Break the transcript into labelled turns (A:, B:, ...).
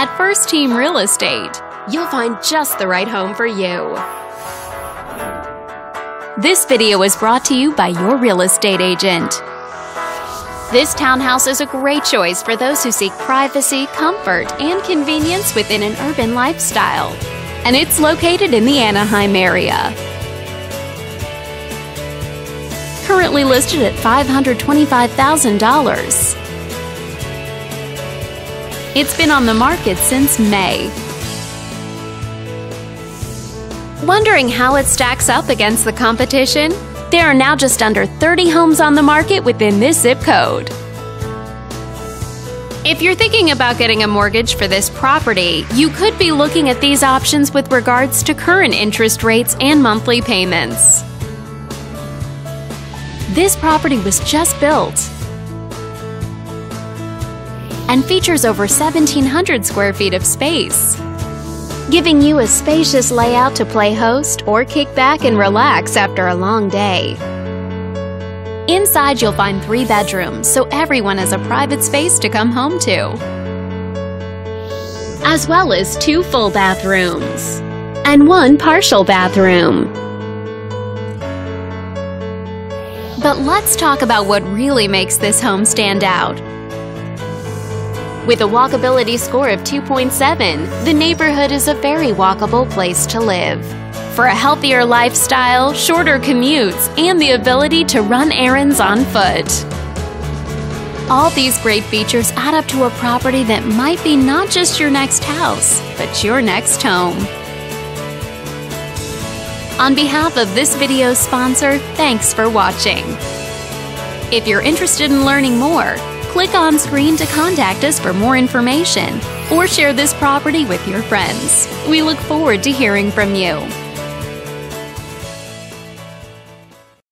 A: At First Team Real Estate, you'll find just the right home for you. This video is brought to you by your real estate agent. This townhouse is a great choice for those who seek privacy, comfort, and convenience within an urban lifestyle. And it's located in the Anaheim area. Currently listed at $525,000. It's been on the market since May. Wondering how it stacks up against the competition? There are now just under 30 homes on the market within this zip code. If you're thinking about getting a mortgage for this property, you could be looking at these options with regards to current interest rates and monthly payments. This property was just built and features over 1,700 square feet of space, giving you a spacious layout to play host or kick back and relax after a long day. Inside, you'll find three bedrooms, so everyone has a private space to come home to, as well as two full bathrooms and one partial bathroom. But let's talk about what really makes this home stand out. With a walkability score of 2.7, the neighborhood is a very walkable place to live. For a healthier lifestyle, shorter commutes, and the ability to run errands on foot. All these great features add up to a property that might be not just your next house, but your next home. On behalf of this video's sponsor, thanks for watching. If you're interested in learning more, click on screen to contact us for more information or share this property with your friends. We look forward to hearing from you.